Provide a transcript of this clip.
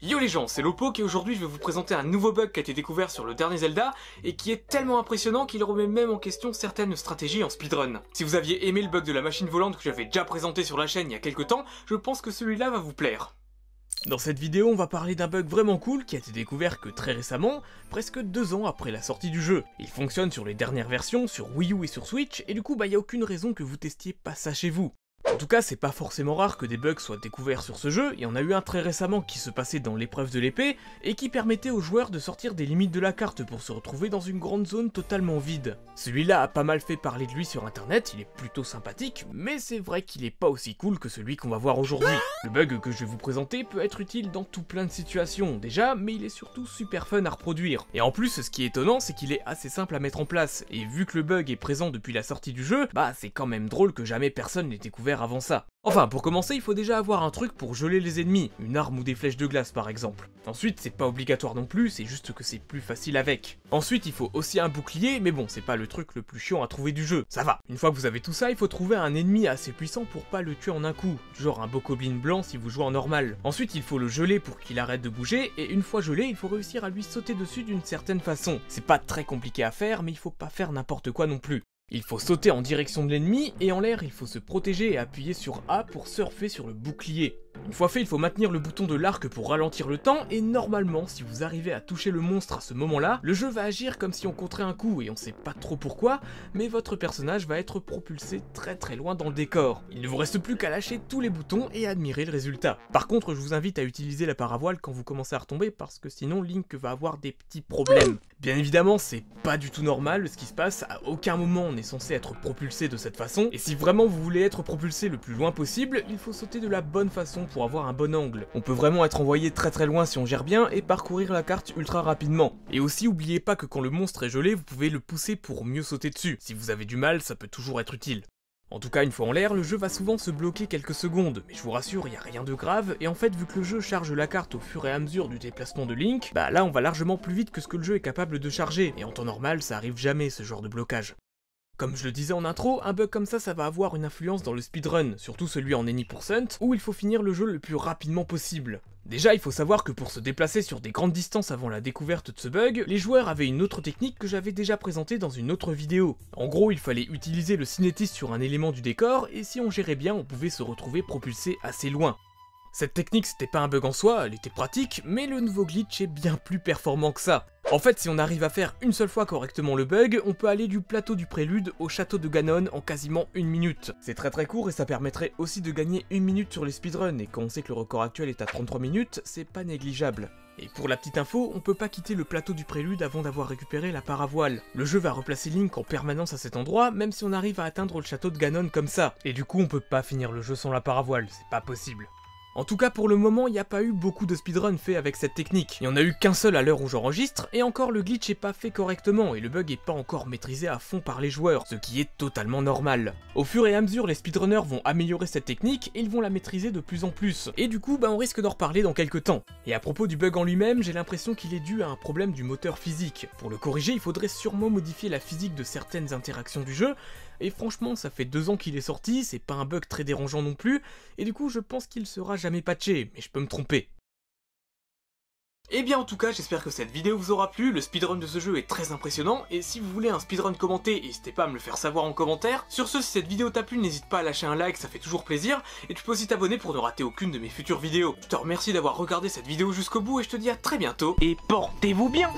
Yo les gens, c'est Lopok et aujourd'hui je vais vous présenter un nouveau bug qui a été découvert sur le dernier Zelda et qui est tellement impressionnant qu'il remet même en question certaines stratégies en speedrun. Si vous aviez aimé le bug de la machine volante que j'avais déjà présenté sur la chaîne il y a quelques temps, je pense que celui-là va vous plaire. Dans cette vidéo, on va parler d'un bug vraiment cool qui a été découvert que très récemment, presque deux ans après la sortie du jeu. Il fonctionne sur les dernières versions, sur Wii U et sur Switch, et du coup bah y a aucune raison que vous testiez pas ça chez vous. En tout cas, c'est pas forcément rare que des bugs soient découverts sur ce jeu, il y en a eu un très récemment qui se passait dans l'épreuve de l'épée, et qui permettait aux joueurs de sortir des limites de la carte pour se retrouver dans une grande zone totalement vide. Celui-là a pas mal fait parler de lui sur internet, il est plutôt sympathique, mais c'est vrai qu'il est pas aussi cool que celui qu'on va voir aujourd'hui. Le bug que je vais vous présenter peut être utile dans tout plein de situations, déjà, mais il est surtout super fun à reproduire. Et en plus, ce qui est étonnant, c'est qu'il est assez simple à mettre en place, et vu que le bug est présent depuis la sortie du jeu, bah c'est quand même drôle que jamais personne n'ait découvert avant ça. Enfin, pour commencer, il faut déjà avoir un truc pour geler les ennemis, une arme ou des flèches de glace par exemple. Ensuite, c'est pas obligatoire non plus, c'est juste que c'est plus facile avec. Ensuite, il faut aussi un bouclier, mais bon, c'est pas le truc le plus chiant à trouver du jeu, ça va. Une fois que vous avez tout ça, il faut trouver un ennemi assez puissant pour pas le tuer en un coup, genre un bokoblin blanc si vous jouez en normal. Ensuite, il faut le geler pour qu'il arrête de bouger, et une fois gelé, il faut réussir à lui sauter dessus d'une certaine façon. C'est pas très compliqué à faire, mais il faut pas faire n'importe quoi non plus. Il faut sauter en direction de l'ennemi, et en l'air il faut se protéger et appuyer sur A pour surfer sur le bouclier. Une fois fait, il faut maintenir le bouton de l'arc pour ralentir le temps, et normalement, si vous arrivez à toucher le monstre à ce moment-là, le jeu va agir comme si on compterait un coup, et on sait pas trop pourquoi, mais votre personnage va être propulsé très très loin dans le décor. Il ne vous reste plus qu'à lâcher tous les boutons et admirer le résultat. Par contre, je vous invite à utiliser la paravoile quand vous commencez à retomber, parce que sinon Link va avoir des petits problèmes. Bien évidemment, c'est pas du tout normal ce qui se passe, à aucun moment on est censé être propulsé de cette façon, et si vraiment vous voulez être propulsé le plus loin possible, il faut sauter de la bonne façon pour avoir un bon angle. On peut vraiment être envoyé très très loin si on gère bien et parcourir la carte ultra rapidement. Et aussi, oubliez pas que quand le monstre est gelé, vous pouvez le pousser pour mieux sauter dessus. Si vous avez du mal, ça peut toujours être utile. En tout cas, une fois en l'air, le jeu va souvent se bloquer quelques secondes, mais je vous rassure, il n'y a rien de grave, et en fait, vu que le jeu charge la carte au fur et à mesure du déplacement de Link, bah là on va largement plus vite que ce que le jeu est capable de charger, et en temps normal, ça arrive jamais ce genre de blocage. Comme je le disais en intro, un bug comme ça, ça va avoir une influence dans le speedrun, surtout celui en Any%, où il faut finir le jeu le plus rapidement possible. Déjà, il faut savoir que pour se déplacer sur des grandes distances avant la découverte de ce bug, les joueurs avaient une autre technique que j'avais déjà présentée dans une autre vidéo. En gros, il fallait utiliser le cinétisme sur un élément du décor, et si on gérait bien, on pouvait se retrouver propulsé assez loin. Cette technique c'était pas un bug en soi, elle était pratique, mais le nouveau glitch est bien plus performant que ça. En fait, si on arrive à faire une seule fois correctement le bug, on peut aller du plateau du prélude au château de Ganon en quasiment une minute. C'est très très court et ça permettrait aussi de gagner une minute sur les speedruns, et quand on sait que le record actuel est à 33 minutes, c'est pas négligeable. Et pour la petite info, on peut pas quitter le plateau du prélude avant d'avoir récupéré la paravoile. Le jeu va replacer Link en permanence à cet endroit, même si on arrive à atteindre le château de Ganon comme ça. Et du coup, on peut pas finir le jeu sans la paravoile, c'est pas possible. En tout cas pour le moment, il n'y a pas eu beaucoup de speedrun fait avec cette technique. Il n'y en a eu qu'un seul à l'heure où j'enregistre, et encore le glitch est pas fait correctement, et le bug est pas encore maîtrisé à fond par les joueurs, ce qui est totalement normal. Au fur et à mesure, les speedrunners vont améliorer cette technique, et ils vont la maîtriser de plus en plus. Et du coup, bah on risque d'en reparler dans quelques temps. Et à propos du bug en lui-même, j'ai l'impression qu'il est dû à un problème du moteur physique. Pour le corriger, il faudrait sûrement modifier la physique de certaines interactions du jeu, et franchement, ça fait deux ans qu'il est sorti, c'est pas un bug très dérangeant non plus, et du coup je pense qu'il sera jamais patché, mais je peux me tromper. Et eh bien en tout cas, j'espère que cette vidéo vous aura plu, le speedrun de ce jeu est très impressionnant, et si vous voulez un speedrun commenté, n'hésitez pas à me le faire savoir en commentaire. Sur ce, si cette vidéo t'a plu, n'hésite pas à lâcher un like, ça fait toujours plaisir, et tu peux aussi t'abonner pour ne rater aucune de mes futures vidéos. Je te remercie d'avoir regardé cette vidéo jusqu'au bout, et je te dis à très bientôt, et portez-vous bien